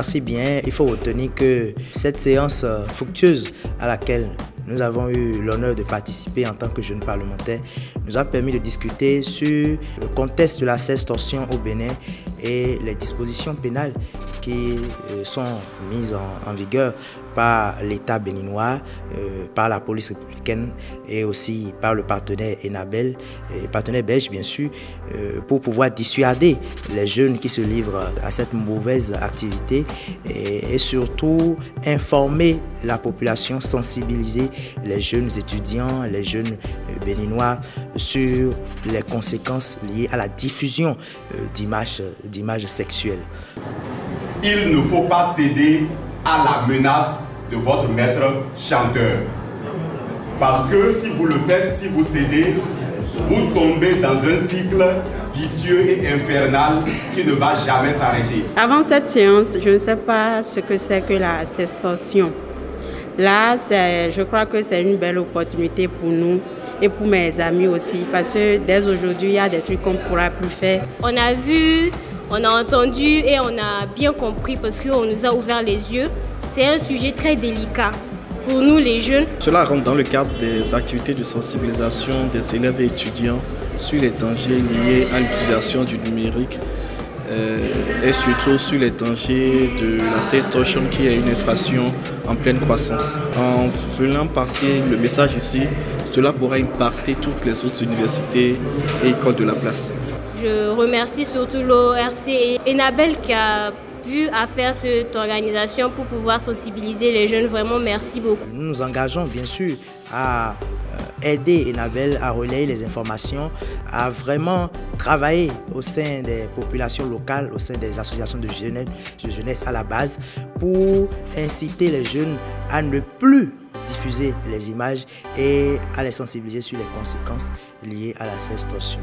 Merci bien. Il faut retenir que cette séance fructueuse à laquelle nous avons eu l'honneur de participer en tant que jeunes parlementaires nous a permis de discuter sur le contexte de la torsion au Bénin et les dispositions pénales euh, sont mises en, vigueur par l'État béninois, euh, par la police républicaine et aussi par le partenaire Enabel, et partenaire belge bien sûr, euh, pour pouvoir dissuader les jeunes qui se livrent à cette mauvaise activité et, et surtout informer la population, sensibiliser les jeunes étudiants, les jeunes béninois sur les conséquences liées à la diffusion d'images sexuelles il ne faut pas céder à la menace de votre maître chanteur. Parce que si vous le faites, si vous cédez, vous tombez dans un cycle vicieux et infernal qui ne va jamais s'arrêter. Avant cette séance, je ne sais pas ce que c'est que la sextorsion. Là, je crois que c'est une belle opportunité pour nous et pour mes amis aussi, parce que dès aujourd'hui, il y a des trucs qu'on ne pourra plus faire. On a vu on a entendu et on a bien compris parce qu'on nous a ouvert les yeux. C'est un sujet très délicat pour nous les jeunes. Cela rentre dans le cadre des activités de sensibilisation des élèves et étudiants sur les dangers liés à l'utilisation du numérique euh, et surtout sur les dangers de la sextortion qui est une infraction en pleine croissance. En venant passer le message ici, cela pourra impacter toutes les autres universités et écoles de la place. Je remercie surtout l'ORC et Enabel qui a pu faire cette organisation pour pouvoir sensibiliser les jeunes. Vraiment, merci beaucoup. Nous nous engageons bien sûr à euh, aider Enabel à relayer les informations, à vraiment travailler au sein des populations locales, au sein des associations de jeunesse, de jeunesse à la base, pour inciter les jeunes à ne plus diffuser les images et à les sensibiliser sur les conséquences liées à la sextorsion.